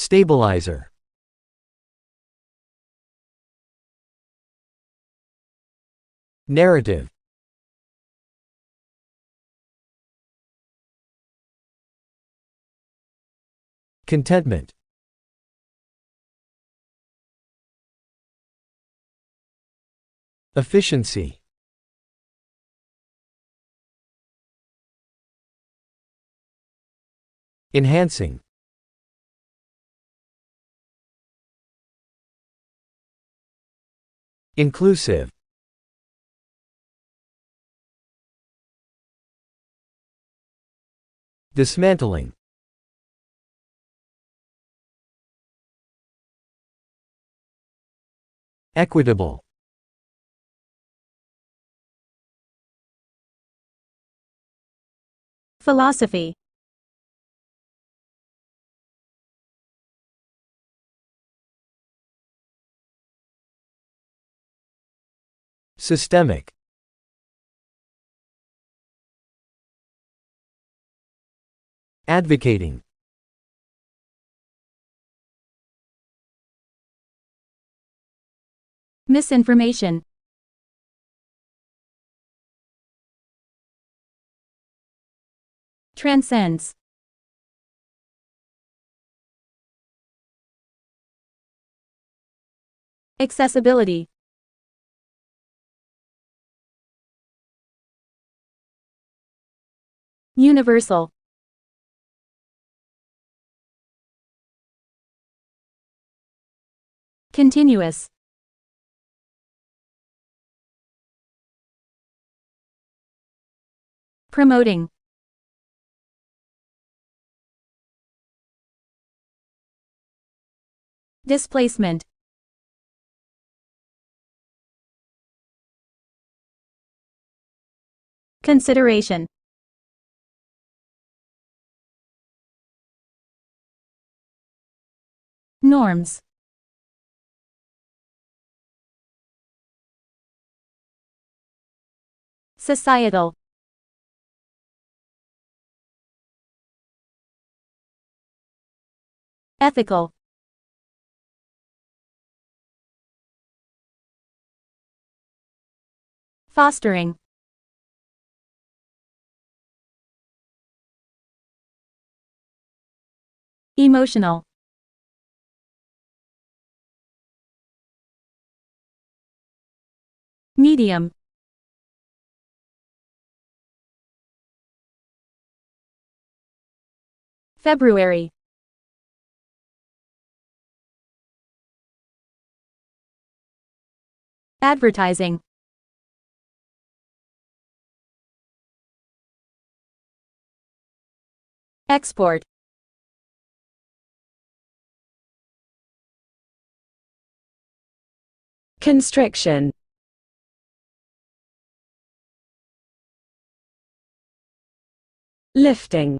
Stabilizer. Narrative. Contentment. Efficiency. Enhancing. Inclusive. Dismantling. Equitable. Philosophy. Systemic. Advocating. Misinformation. Transcends. Accessibility. Universal. Continuous. Promoting. Displacement. Consideration. Norms. Societal. Ethical. Fostering. Emotional. Medium. February. Advertising. Export. Constriction. Lifting.